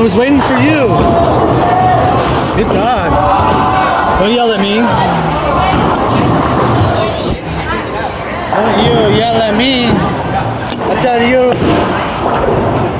I was waiting for you. Good dog. Don't yell at me. Don't you yell at me. I tell you.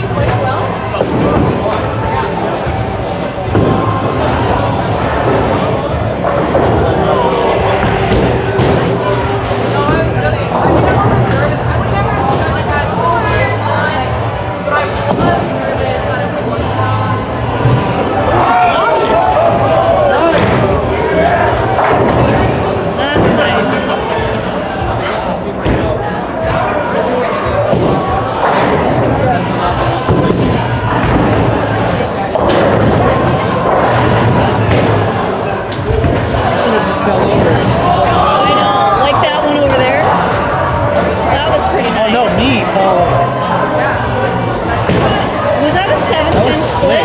slit.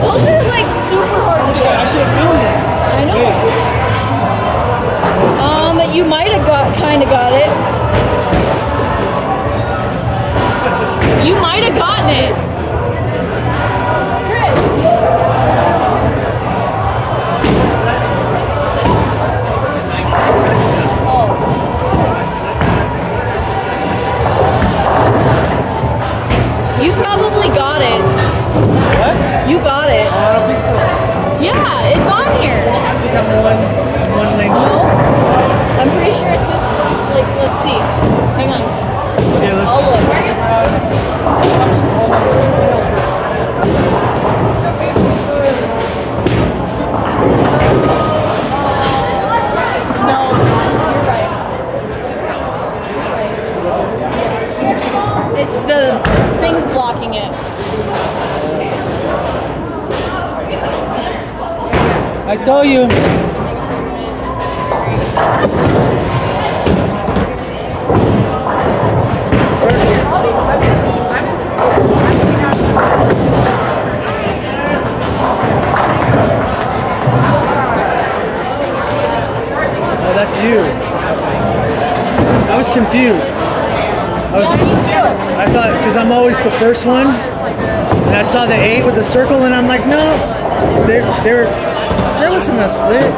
Well, this is like super hard to do. I should have filmed that. I know. Wait. Um, you might have got kind of got it. You might have gotten it. Chris. Probably got it. What? You got it. Oh, I don't think so. Yeah, it's on here. I think I'm one, one lane No? short. I'm pretty sure it says, like, let's see. Hang on. Okay, let's. I'll look. I told you. Oh, that's you. I was confused. I was. Yeah, me too. I thought because I'm always the first one, and I saw the eight with the circle, and I'm like, no, there, there, there wasn't a split.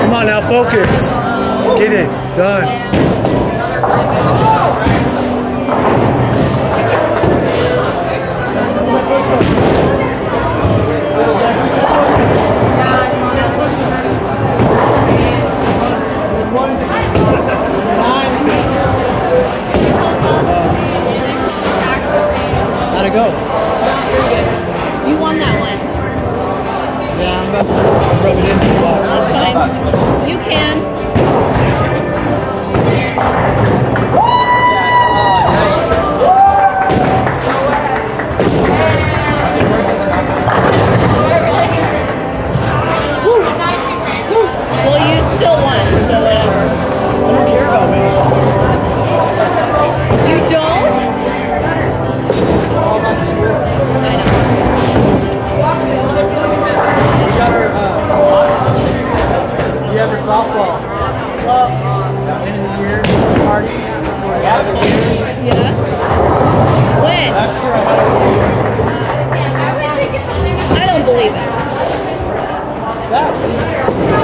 Come on now, focus. Get it done. About to rub it in the box. That's fine. You can. Well, you still won, so whatever. I don't care about winning. You don't? Uh, we softball. End of the year party. Yeah. Yeah? When? Last year I had I don't believe it. that.